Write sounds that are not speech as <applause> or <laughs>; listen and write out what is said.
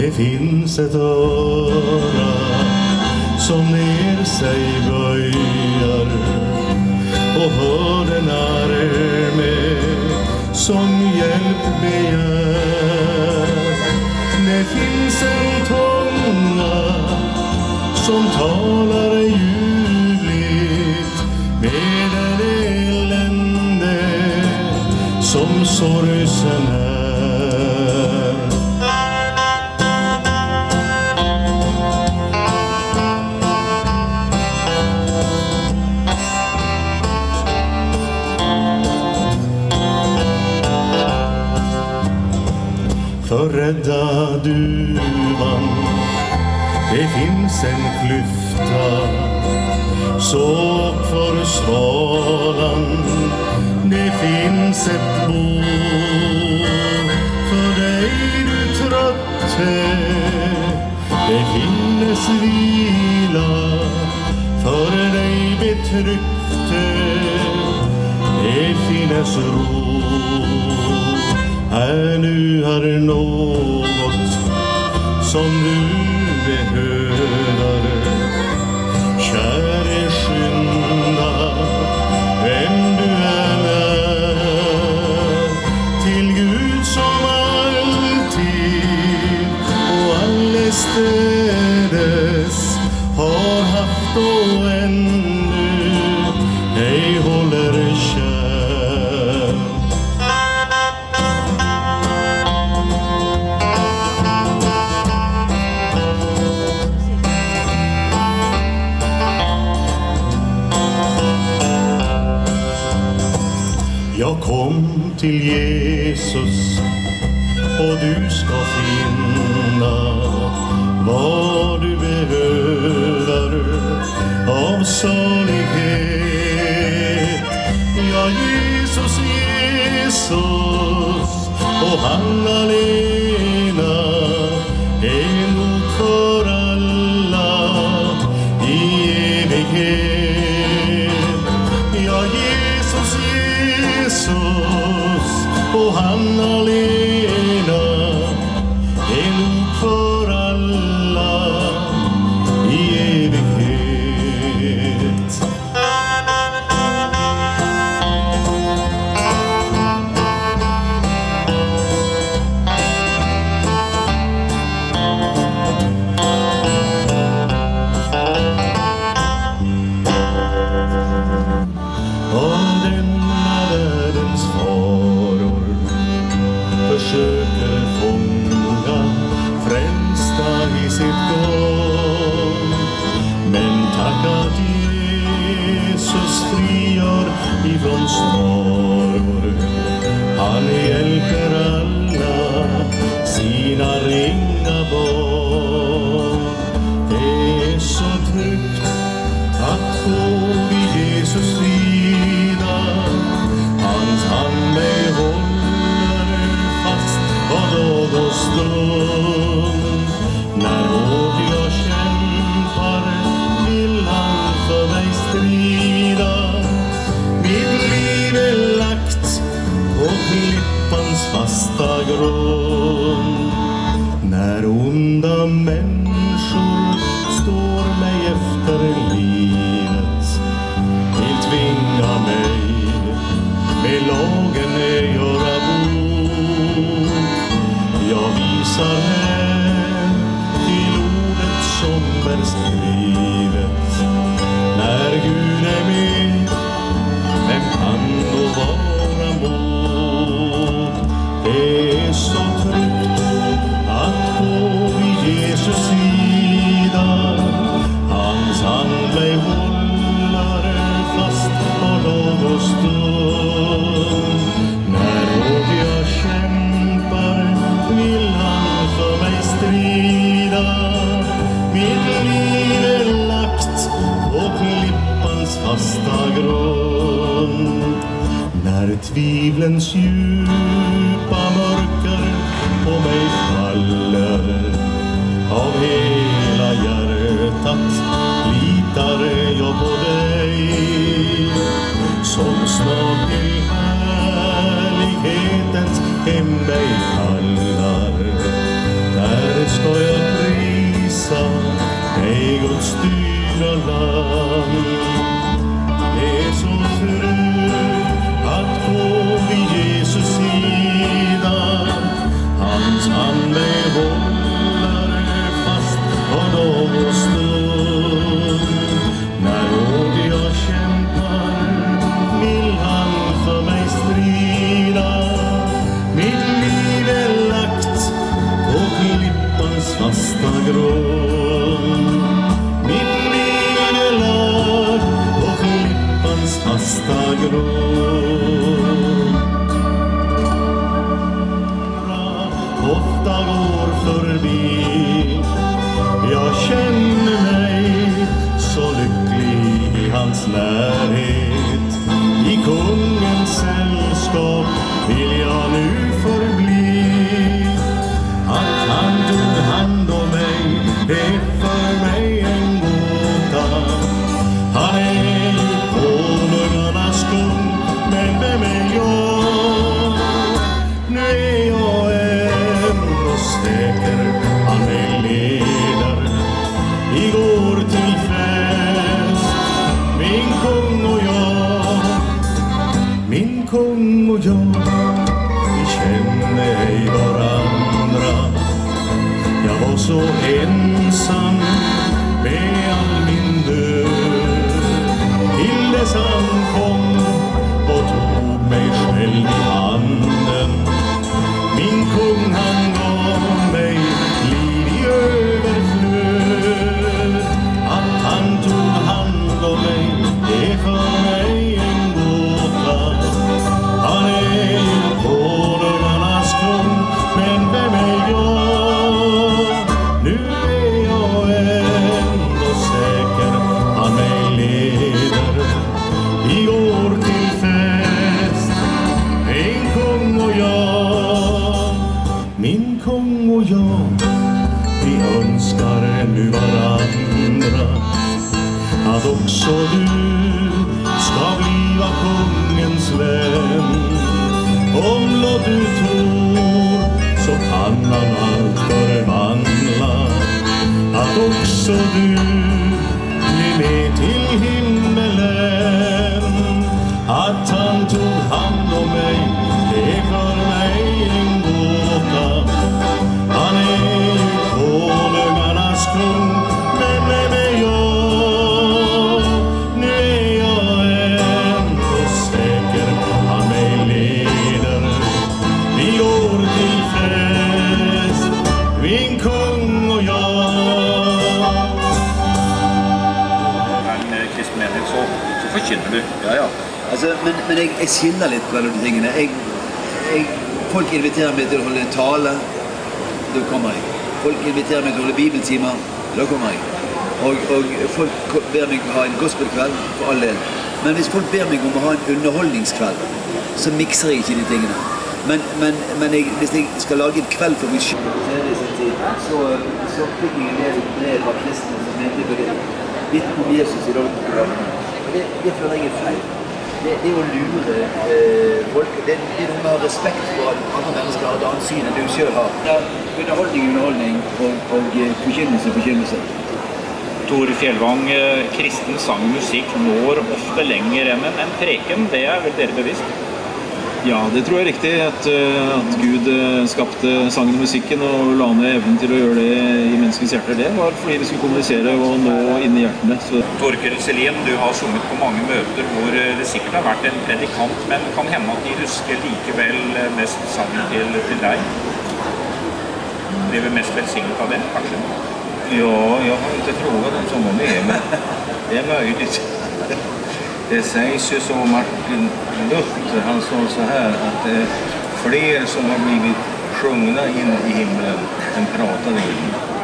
Det finns ett öra som ner sig böjar och hör den arme som hjälp begär. Det finns en tunga som talar ljuvligt med den elände som sorg För rädda duvan. Det finns en klyfta. Så för svalan. Det finns ett bo. För dig du trötte. Det finnes vila. För dig betryckte. Det finnes ro här nu är något som du Jag kom till Jesus och du ska finna vad du behöver av salighet. Ja, Jesus, Jesus och han alena han alena Men tack att Jesus klippans fasta grund. När onda människor står mig efter livet vill tvinga mig med lagen göra bot. Jag visar hän till ordet som är skrivet. Fasta grund. När tvivlens djupa mörker på mig faller av hela hjärtat som det vållar fast på någon stund. När åt jag kämpar vill han för mig strida. Mitt liv är lagt på klippans fasta grund. Mitt liv är lagt på klippans fasta grund. förbi. Jag känner mig så lycklig i hans närhet. I kungens sällskap vill jag nu förbli. Att han tog hand om mig, det är för mig en gåta. Han är konungarnas kung, men vem är jag? Om låt du tror så kan han allt förvandla. Att också du min kung og jag. en kristen menighet, så, så forkynner du. Ja, ja. Altså, men men jeg, jeg skiller litt mellom de tingene. Jeg, jeg, folk inviterer meg til å holde tale. Da kommer jeg. Folk inviterer meg til å holde bibeltimer. Da kommer jeg. Og, og folk ber meg ha en gospelkveld, for all del. Men hvis folk ber meg om å ha en underholdningskveld, så mikser jeg ikke de tingene. Men, men, men jeg, hvis jeg skal lage en kveld for meg selv så, så fikk jeg en del brev av kristne som mente jeg vitne om Jesus i radioprogrammet. Og det, det føler jeg er feil. Det, det å lure eh, folk. Det, det er noe med å ha respekt for at andre mennesker har et annet syn enn du sjøl har. Ja, underholdning er underholdning, og, og eh, forkynnelse forkynnelse. Tor Fjellvang, eh, kristen sang og musikk når ofte lenger enn en en preken. Det er vel dere bevisst? Ja, det tror jeg er riktig. At, eh, at Gud eh, skapte sangen og musikken og la ned evnen til å gjøre det i menneskets hjerter. Det var fordi vi skulle kommunisere og nå inn i hjertene. Så Torkel Selin, du har sunget på mange møter hvor eh, det sikkert har vært en predikant, men kan hende at de husker likevel mest sangen til, til deg? Blir vi mest velsignet av det, kanskje? Ja, jag har inte frågat som var med, men det är möjligt. <laughs> Det sägs ju så, Martin Luther, han sa så här att det är fler som har blivit sjungna in i himlen än pratade in.